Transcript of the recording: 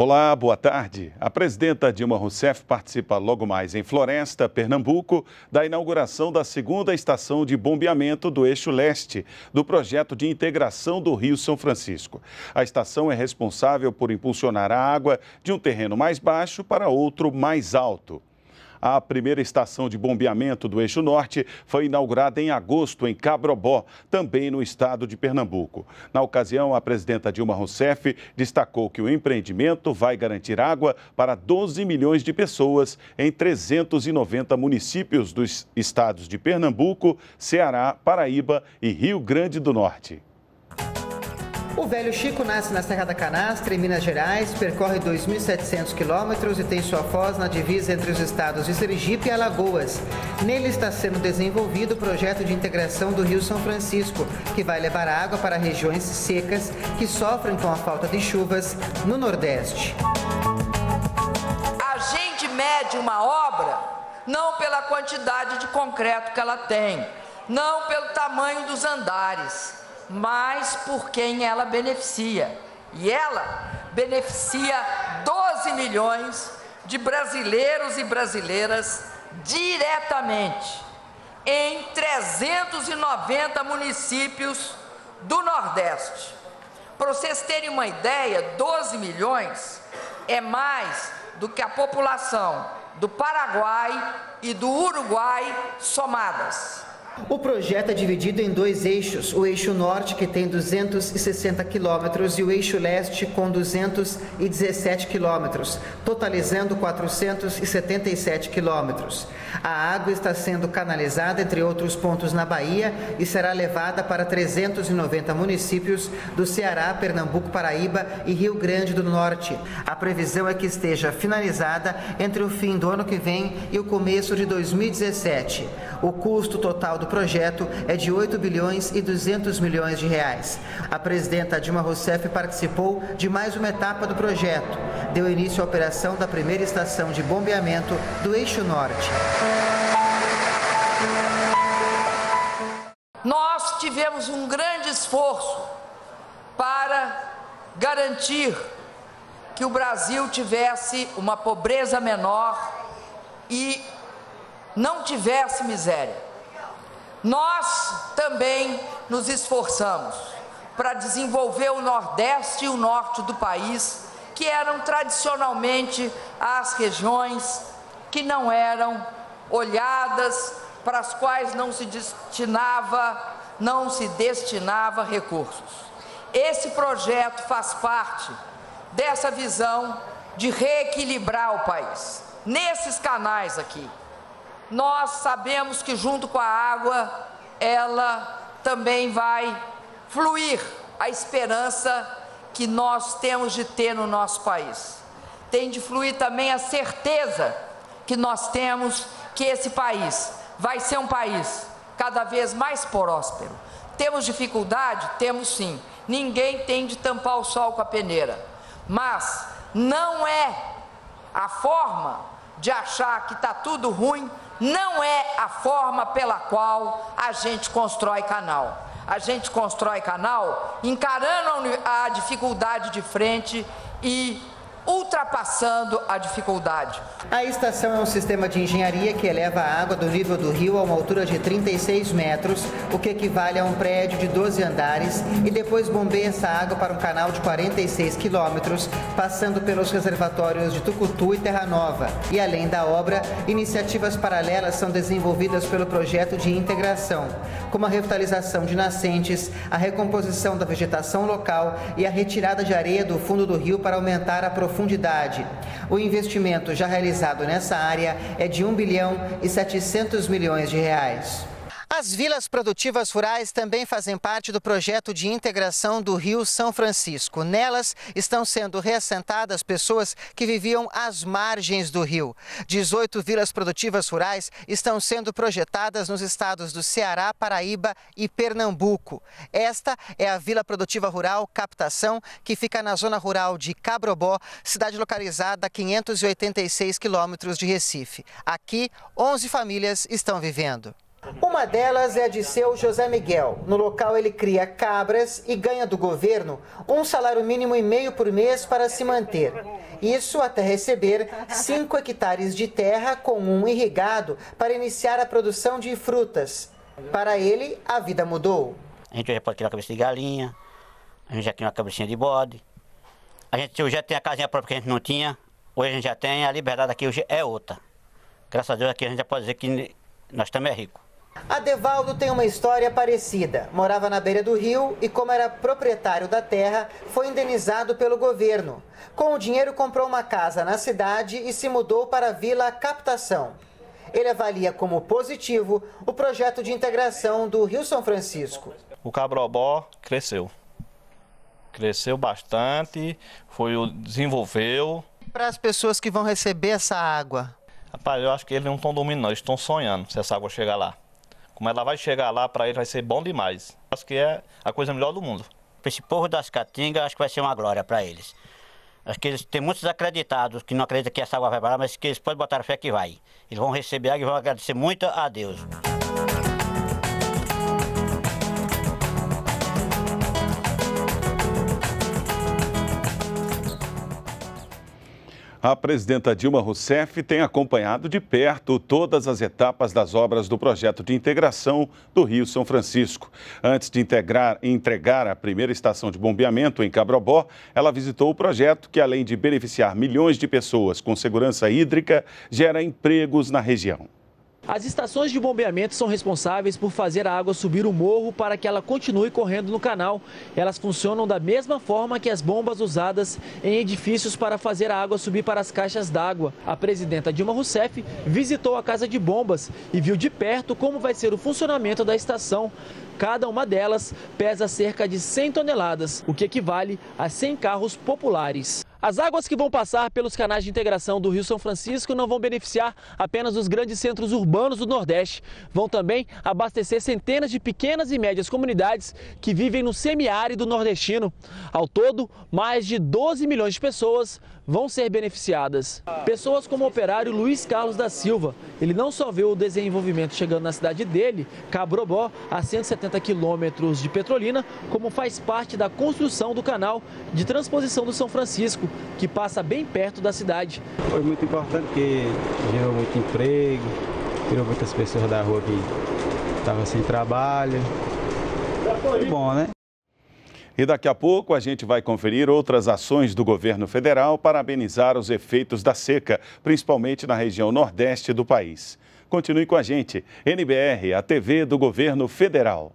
Olá, boa tarde. A presidenta Dilma Rousseff participa logo mais em Floresta, Pernambuco, da inauguração da segunda estação de bombeamento do Eixo Leste, do projeto de integração do Rio São Francisco. A estação é responsável por impulsionar a água de um terreno mais baixo para outro mais alto. A primeira estação de bombeamento do Eixo Norte foi inaugurada em agosto em Cabrobó, também no estado de Pernambuco. Na ocasião, a presidenta Dilma Rousseff destacou que o empreendimento vai garantir água para 12 milhões de pessoas em 390 municípios dos estados de Pernambuco, Ceará, Paraíba e Rio Grande do Norte. O velho Chico nasce na Serra da Canastra, em Minas Gerais, percorre 2.700 quilômetros e tem sua foz na divisa entre os estados de Sergipe e Alagoas. Nele está sendo desenvolvido o projeto de integração do Rio São Francisco, que vai levar água para regiões secas que sofrem com a falta de chuvas no Nordeste. A gente mede uma obra não pela quantidade de concreto que ela tem, não pelo tamanho dos andares mas por quem ela beneficia. E ela beneficia 12 milhões de brasileiros e brasileiras diretamente em 390 municípios do Nordeste. Para vocês terem uma ideia, 12 milhões é mais do que a população do Paraguai e do Uruguai somadas. O projeto é dividido em dois eixos: o eixo norte, que tem 260 quilômetros, e o eixo leste, com 217 quilômetros, totalizando 477 quilômetros. A água está sendo canalizada entre outros pontos na Bahia e será levada para 390 municípios do Ceará, Pernambuco, Paraíba e Rio Grande do Norte. A previsão é que esteja finalizada entre o fim do ano que vem e o começo de 2017. O custo total do projeto é de 8 bilhões e 200 milhões de reais. A presidenta Dilma Rousseff participou de mais uma etapa do projeto. Deu início à operação da primeira estação de bombeamento do Eixo Norte. Nós tivemos um grande esforço para garantir que o Brasil tivesse uma pobreza menor e não tivesse miséria. Nós também nos esforçamos para desenvolver o Nordeste e o Norte do país, que eram tradicionalmente as regiões que não eram olhadas, para as quais não se destinava, não se destinava recursos. Esse projeto faz parte dessa visão de reequilibrar o país. Nesses canais aqui, nós sabemos que junto com a água, ela também vai fluir a esperança que nós temos de ter no nosso país. Tem de fluir também a certeza que nós temos que esse país vai ser um país cada vez mais próspero. Temos dificuldade? Temos sim. Ninguém tem de tampar o sol com a peneira. Mas não é a forma de achar que está tudo ruim não é a forma pela qual a gente constrói canal. A gente constrói canal encarando a dificuldade de frente e ultrapassando a dificuldade. A estação é um sistema de engenharia que eleva a água do nível do rio a uma altura de 36 metros, o que equivale a um prédio de 12 andares, e depois bombeia essa água para um canal de 46 quilômetros, passando pelos reservatórios de Tucutu e Terra Nova. E além da obra, iniciativas paralelas são desenvolvidas pelo projeto de integração, como a revitalização de nascentes, a recomposição da vegetação local e a retirada de areia do fundo do rio para aumentar a profundidade profundidade. O investimento já realizado nessa área é de 1 bilhão e 700 milhões de reais. As vilas produtivas rurais também fazem parte do projeto de integração do Rio São Francisco. Nelas estão sendo reassentadas pessoas que viviam às margens do rio. 18 vilas produtivas rurais estão sendo projetadas nos estados do Ceará, Paraíba e Pernambuco. Esta é a Vila Produtiva Rural Captação, que fica na zona rural de Cabrobó, cidade localizada a 586 quilômetros de Recife. Aqui, 11 famílias estão vivendo. Uma delas é a de seu José Miguel. No local ele cria cabras e ganha do governo um salário mínimo e meio por mês para se manter. Isso até receber 5 hectares de terra com um irrigado para iniciar a produção de frutas. Para ele, a vida mudou. A gente já pode criar cabeça de galinha, a gente já tem uma cabecinha de bode. A gente já tem a casinha própria que a gente não tinha, hoje a gente já tem, a liberdade aqui hoje é outra. Graças a Deus aqui a gente já pode dizer que nós estamos é ricos. Adevaldo tem uma história parecida. Morava na beira do rio e, como era proprietário da terra, foi indenizado pelo governo. Com o dinheiro, comprou uma casa na cidade e se mudou para a Vila Captação. Ele avalia como positivo o projeto de integração do Rio São Francisco. O Cabrobó cresceu. Cresceu bastante, foi o desenvolveu. Para as pessoas que vão receber essa água? Rapaz, eu acho que eles não estão dominando, eles estão sonhando se essa água chegar lá. Como ela vai chegar lá, para eles vai ser bom demais. Acho que é a coisa melhor do mundo. Esse povo das Caatingas, acho que vai ser uma glória para eles. Acho que eles têm muitos acreditados que não acreditam que essa água vai para lá, mas que eles podem botar fé que vai. Eles vão receber água e vão agradecer muito a Deus. A presidenta Dilma Rousseff tem acompanhado de perto todas as etapas das obras do projeto de integração do Rio São Francisco. Antes de integrar, entregar a primeira estação de bombeamento em Cabrobó, ela visitou o projeto que, além de beneficiar milhões de pessoas com segurança hídrica, gera empregos na região. As estações de bombeamento são responsáveis por fazer a água subir o morro para que ela continue correndo no canal. Elas funcionam da mesma forma que as bombas usadas em edifícios para fazer a água subir para as caixas d'água. A presidenta Dilma Rousseff visitou a casa de bombas e viu de perto como vai ser o funcionamento da estação. Cada uma delas pesa cerca de 100 toneladas, o que equivale a 100 carros populares. As águas que vão passar pelos canais de integração do Rio São Francisco não vão beneficiar apenas os grandes centros urbanos do Nordeste. Vão também abastecer centenas de pequenas e médias comunidades que vivem no semiárido nordestino. Ao todo, mais de 12 milhões de pessoas vão ser beneficiadas. Pessoas como o operário Luiz Carlos da Silva. Ele não só vê o desenvolvimento chegando na cidade dele, Cabrobó, a 170 quilômetros de Petrolina, como faz parte da construção do canal de transposição do São Francisco, que passa bem perto da cidade. Foi muito importante porque gerou muito emprego, tirou muitas pessoas da rua que estavam sem trabalho. Foi bom, né? E daqui a pouco a gente vai conferir outras ações do governo federal para amenizar os efeitos da seca, principalmente na região nordeste do país. Continue com a gente. NBR, a TV do governo federal.